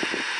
you